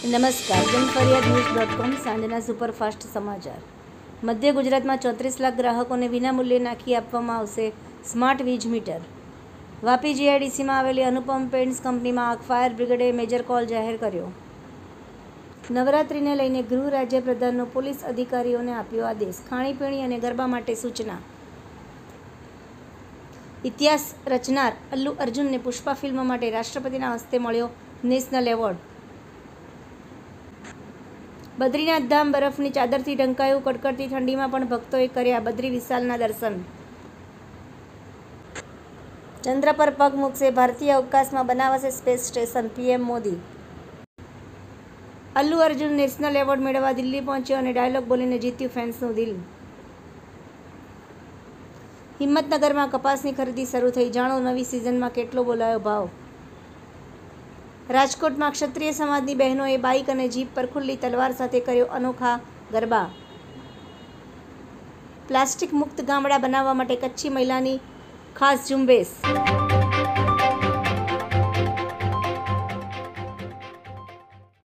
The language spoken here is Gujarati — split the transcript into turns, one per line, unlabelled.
નમસ્કાર. જનફરિયાદ ન્યૂઝ ડોટ કોમ, સાંજના સુપરફાસ્ટ સમાચાર. મધ્ય ગુજરાતમાં ચોત્રીસ લાખ ગ્રાહકોને વિનામૂલ્યે નાખી આપવામાં આવશે સ્માર્ટ વીજ મીટર. વાપી જીઆઈડીસીમાં આવેલી અનુપમ પેન્ટ્સ કંપનીમાં આગ ફાયર બ્રિગેડે મેજર કોલ જાહેર કર્યો. નવરાત્રિને લઈને ગૃહ રાજ્ય પ્રધાનનો પોલીસ અધિકારીઓને આપ્યો આદેશ. ખાણીપીણી અને ગરબા માટે સૂચના. ઇતિહાસ રચનાર અલ્લુ અર્જુનને પુષ્પા ફિલ્મ માટે રાષ્ટ્રપતિના હસ્તે મળ્યો નેશનલ એવોર્ડ. બદ્રીનાથ ધામ બરફની ચાદરથી ઢંકાયું, કડકડતી ઠંડીમાં પણ ભક્તોએ કર્યા બદ્રી વિશાલના દર્શન. ચંદ્ર પર પગ મૂકશે ભારતીય અવકાશમાં બનાવશે space station, PM Modi. Allu Arjun national award મેળવવા દિલ્હી પહોંચ્યો અને ડાયલોગ બોલીને જીત્યું ફેન્સનું દિલ. હિંમતનગરમાં કપાસની ખરીદી શરૂ થઈ. જાણો નવી સિઝનમાં કેટલો બોલાયો ભાવ? રાજકોટમાં ક્ષત્રિય સમાજની બહેનોએ બાઇક અને જીપ પર ખુલ્લી તલવાર સાથે કર્યો અનોખા ગરબા. પ્લાસ્ટિક મુક્ત ગામડા બનાવવા માટે કચ્છી મહિલાની ખાસ ઝુંબેશ.